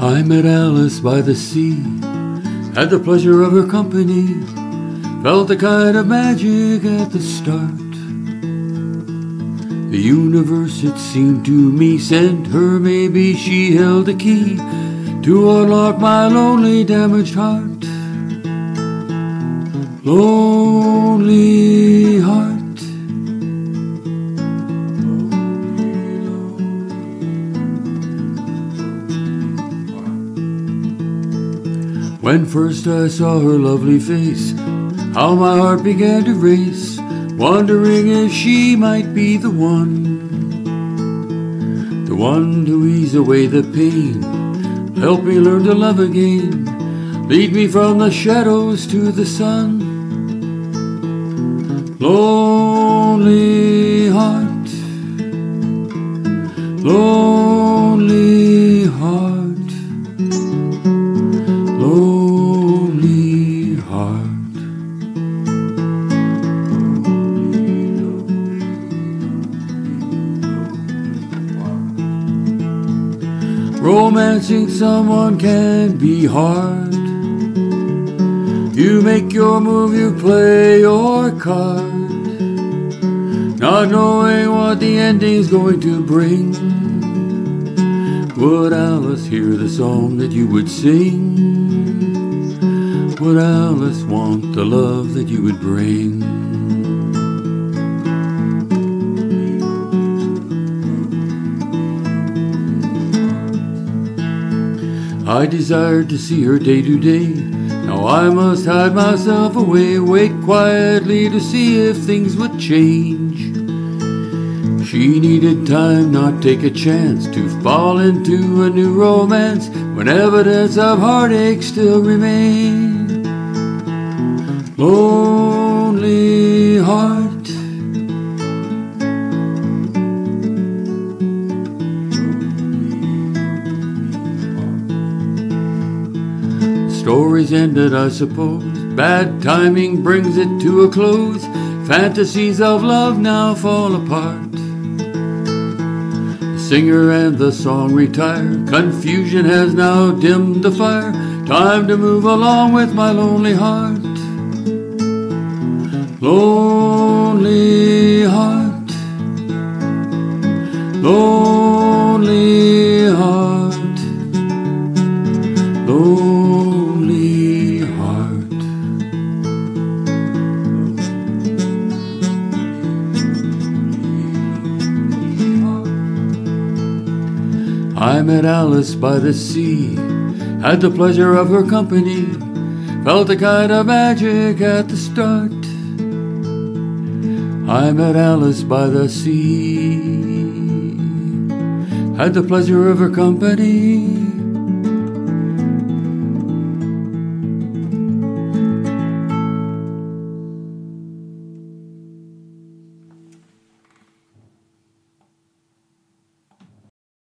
I met Alice by the sea, had the pleasure of her company, felt a kind of magic at the start. The universe, it seemed to me, sent her, maybe she held the key to unlock my lonely, damaged heart. Lonely When first I saw her lovely face, how my heart began to race, wondering if she might be the one. The one to ease away the pain, help me learn to love again, lead me from the shadows to the sun. Lonely Romancing someone can be hard. You make your move, you play your card, not knowing what the ending's going to bring. Would Alice hear the song that you would sing? Would Alice want the love that you would bring? I desired to see her day to day. Now I must hide myself away, wait quietly to see if things would change. She needed time, not take a chance to fall into a new romance when evidence of heartache still remained. Lonely heart. Ended, I suppose. Bad timing brings it to a close. Fantasies of love now fall apart. The singer and the song retire. Confusion has now dimmed the fire. Time to move along with my lonely heart. Lonely I met Alice by the sea, had the pleasure of her company, felt a kind of magic at the start. I met Alice by the sea, had the pleasure of her company,